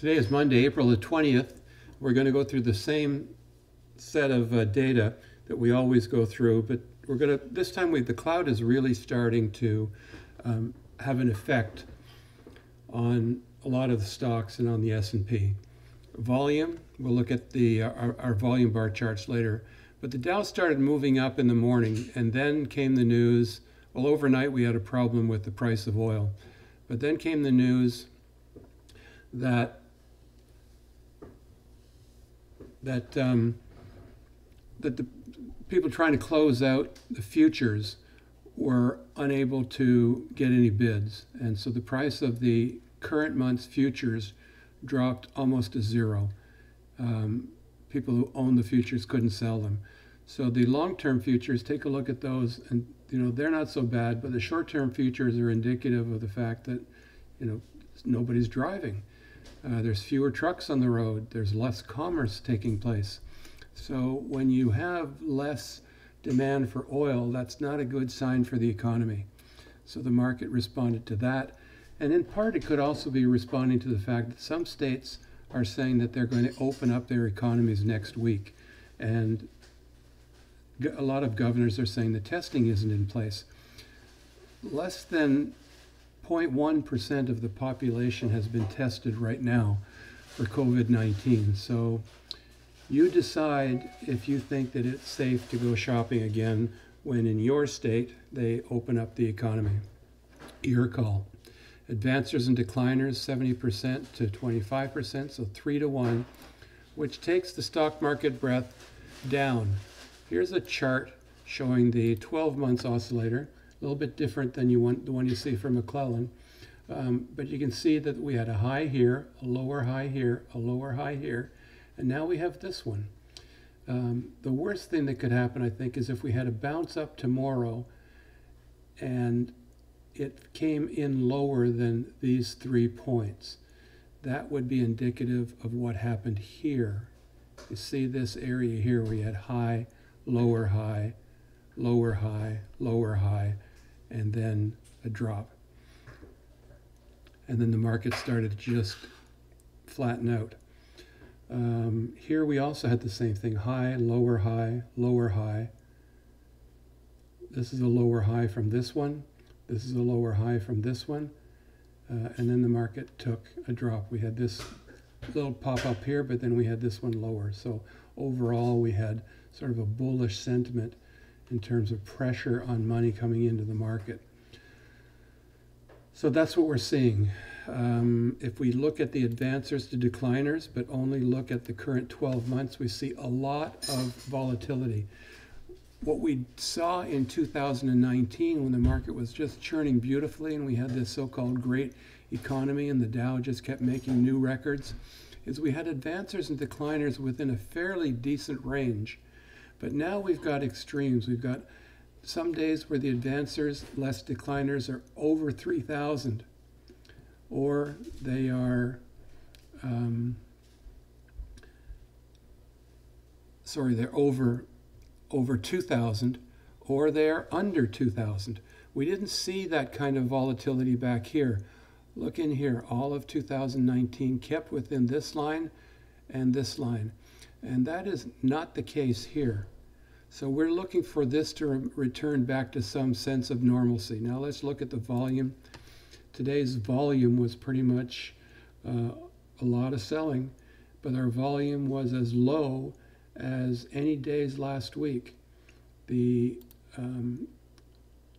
Today is Monday, April the 20th. We're going to go through the same set of uh, data that we always go through, but we're going to, this time we, the cloud is really starting to um, have an effect on a lot of the stocks and on the S&P. Volume, we'll look at the uh, our, our volume bar charts later, but the Dow started moving up in the morning and then came the news, well overnight we had a problem with the price of oil, but then came the news that that um, that the people trying to close out the futures were unable to get any bids, and so the price of the current month's futures dropped almost to zero. Um, people who own the futures couldn't sell them. So the long-term futures, take a look at those, and you know they're not so bad. But the short-term futures are indicative of the fact that you know nobody's driving. Uh, there's fewer trucks on the road. There's less commerce taking place. So when you have less demand for oil, that's not a good sign for the economy. So the market responded to that. And in part, it could also be responding to the fact that some states are saying that they're going to open up their economies next week. And a lot of governors are saying the testing isn't in place. Less than 0.1% of the population has been tested right now for COVID 19. So you decide if you think that it's safe to go shopping again when in your state they open up the economy. Your call. Advancers and decliners 70% to 25%, so 3 to 1, which takes the stock market breadth down. Here's a chart showing the 12 months oscillator a little bit different than you want, the one you see for McClellan. Um, but you can see that we had a high here, a lower high here, a lower high here, and now we have this one. Um, the worst thing that could happen, I think, is if we had a bounce up tomorrow and it came in lower than these three points. That would be indicative of what happened here. You see this area here, we had high, lower high, lower high, lower high, and then a drop. And then the market started to just flatten out. Um, here we also had the same thing, high, lower high, lower high. This is a lower high from this one. This is a lower high from this one. Uh, and then the market took a drop. We had this little pop up here, but then we had this one lower. So overall, we had sort of a bullish sentiment in terms of pressure on money coming into the market. So that's what we're seeing. Um, if we look at the advancers to decliners, but only look at the current 12 months, we see a lot of volatility. What we saw in 2019 when the market was just churning beautifully and we had this so-called great economy and the Dow just kept making new records, is we had advancers and decliners within a fairly decent range. But now we've got extremes. We've got some days where the advancers, less decliners, are over 3,000, or they are, um, sorry, they're over over 2,000, or they're under 2,000. We didn't see that kind of volatility back here. Look in here, all of 2019 kept within this line and this line. And that is not the case here. So we're looking for this to re return back to some sense of normalcy. Now let's look at the volume. Today's volume was pretty much uh, a lot of selling, but our volume was as low as any days last week. The um,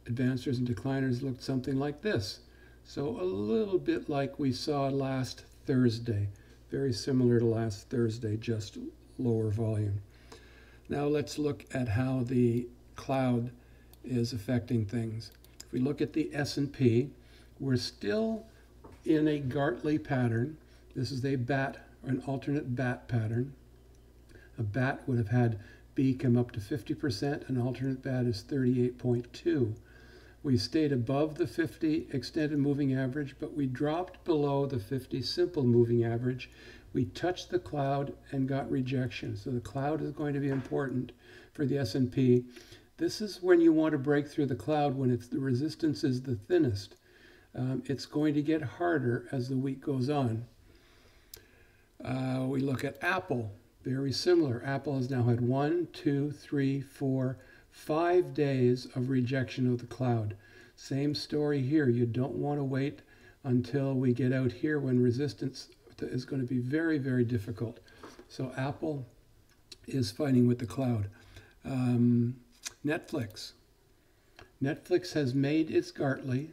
advancers and decliners looked something like this. So a little bit like we saw last Thursday, very similar to last Thursday, just lower volume. Now let's look at how the cloud is affecting things. If we look at the S&P, we're still in a Gartley pattern. This is a bat, or an alternate bat pattern. A bat would have had B come up to 50%, an alternate bat is 38.2. We stayed above the 50 extended moving average, but we dropped below the 50 simple moving average. We touched the cloud and got rejection. So the cloud is going to be important for the S&P. This is when you want to break through the cloud when it's the resistance is the thinnest. Um, it's going to get harder as the week goes on. Uh, we look at Apple, very similar. Apple has now had one, two, three, four, five days of rejection of the cloud. Same story here. You don't want to wait until we get out here when resistance is going to be very, very difficult. So Apple is fighting with the cloud. Um, Netflix. Netflix has made its Gartley.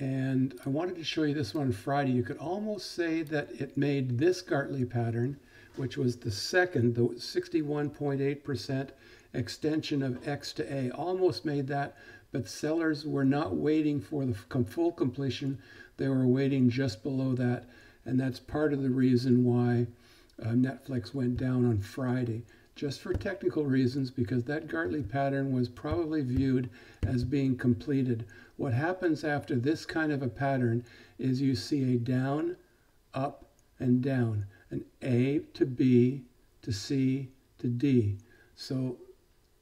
And I wanted to show you this one on Friday. You could almost say that it made this Gartley pattern, which was the second, the 61.8% extension of X to A, almost made that, but sellers were not waiting for the full completion. They were waiting just below that. And that's part of the reason why uh, Netflix went down on Friday just for technical reasons because that Gartley pattern was probably viewed as being completed. What happens after this kind of a pattern is you see a down, up, and down, an A to B to C to D. So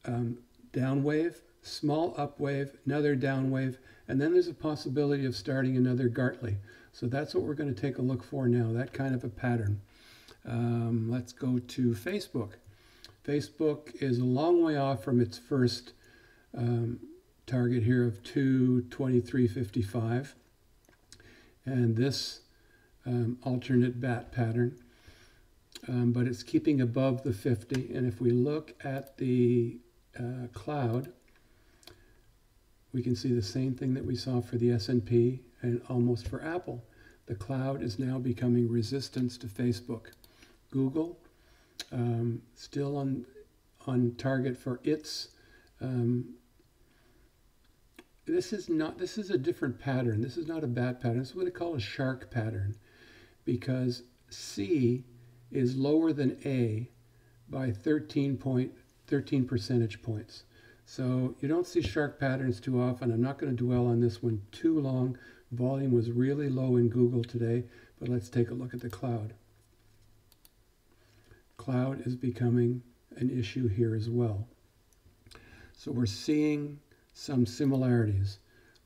um, down wave, small up wave, another down wave, and then there's a possibility of starting another Gartley. So that's what we're going to take a look for now, that kind of a pattern. Um, let's go to Facebook. Facebook is a long way off from its first um, target here of 223.55. And this um, alternate bat pattern, um, but it's keeping above the 50. And if we look at the uh, cloud, we can see the same thing that we saw for the S&P and almost for Apple. The cloud is now becoming resistance to Facebook. Google um, still on on target for its. Um, this is not. This is a different pattern. This is not a bad pattern. This is what I call a shark pattern, because C is lower than A by 13 point 13 percentage points. So you don't see shark patterns too often. I'm not going to dwell on this one too long. Volume was really low in Google today, but let's take a look at the cloud cloud is becoming an issue here as well. So we're seeing some similarities.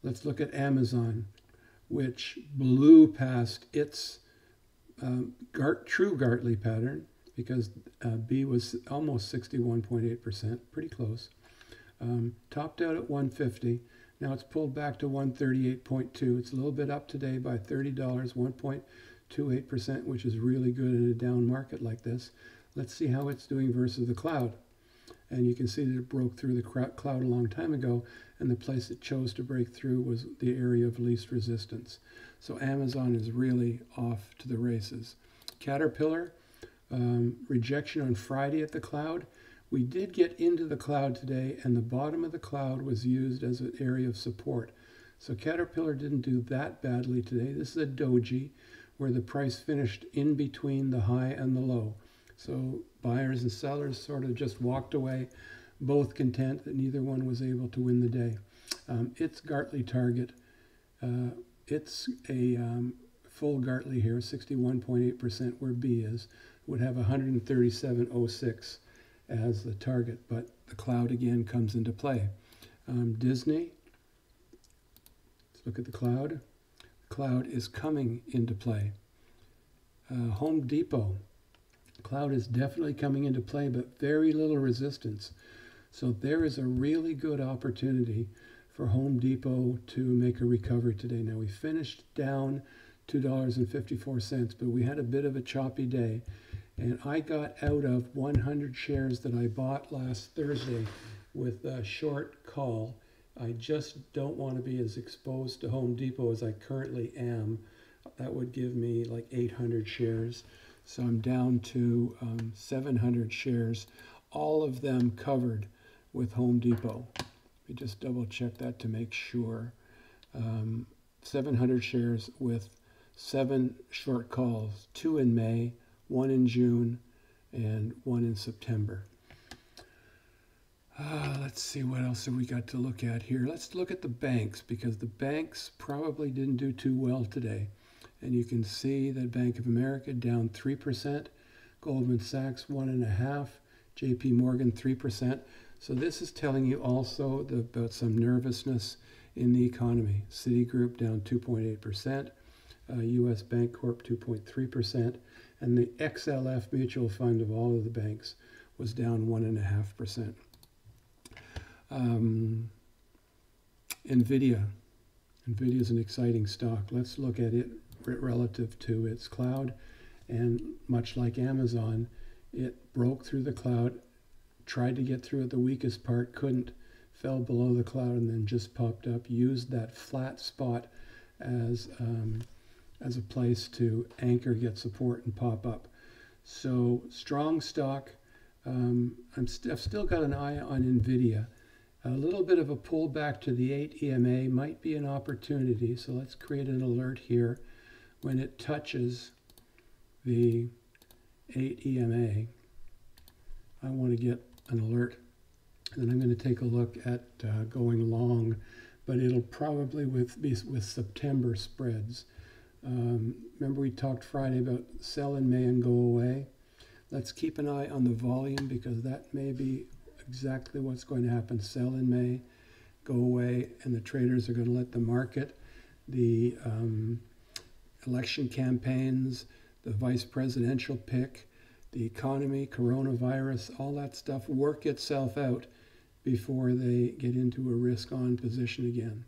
Let's look at Amazon, which blew past its um, Gart, true Gartley pattern because uh, B was almost 61.8%, pretty close. Um, topped out at 150. Now it's pulled back to 138.2. It's a little bit up today by $30, 1.28%, which is really good in a down market like this. Let's see how it's doing versus the cloud. And you can see that it broke through the cloud a long time ago, and the place it chose to break through was the area of least resistance. So Amazon is really off to the races. Caterpillar, um, rejection on Friday at the cloud. We did get into the cloud today, and the bottom of the cloud was used as an area of support. So Caterpillar didn't do that badly today. This is a doji where the price finished in between the high and the low. So buyers and sellers sort of just walked away, both content that neither one was able to win the day. Um, it's Gartley target. Uh, it's a um, full Gartley here, 61.8% where B is, would have 137.06 as the target, but the cloud again comes into play. Um, Disney, let's look at the cloud. The cloud is coming into play. Uh, Home Depot, Cloud is definitely coming into play, but very little resistance. So there is a really good opportunity for Home Depot to make a recovery today. Now we finished down $2.54, but we had a bit of a choppy day. And I got out of 100 shares that I bought last Thursday with a short call. I just don't want to be as exposed to Home Depot as I currently am. That would give me like 800 shares. So I'm down to um, 700 shares, all of them covered with Home Depot. Let me just double check that to make sure. Um, 700 shares with seven short calls, two in May, one in June, and one in September. Uh, let's see what else have we got to look at here. Let's look at the banks because the banks probably didn't do too well today and you can see that Bank of America down 3%, Goldman Sachs 1.5, JP Morgan 3%. So this is telling you also the, about some nervousness in the economy. Citigroup down 2.8%, uh, U.S. Bancorp 2.3%, and the XLF mutual fund of all of the banks was down 1.5%. Um, NVIDIA. NVIDIA is an exciting stock. Let's look at it relative to its cloud. And much like Amazon, it broke through the cloud, tried to get through at the weakest part, couldn't, fell below the cloud, and then just popped up, used that flat spot as, um, as a place to anchor, get support, and pop up. So strong stock. Um, I'm st- I've still got an eye on NVIDIA. A little bit of a pullback to the 8 EMA might be an opportunity. So let's create an alert here. When it touches the 8 EMA, I want to get an alert. And then I'm going to take a look at uh, going long, but it'll probably with be with September spreads. Um, remember we talked Friday about sell in May and go away. Let's keep an eye on the volume because that may be exactly what's going to happen. Sell in May, go away, and the traders are going to let the market, the um, election campaigns, the vice presidential pick, the economy, coronavirus, all that stuff work itself out before they get into a risk on position again.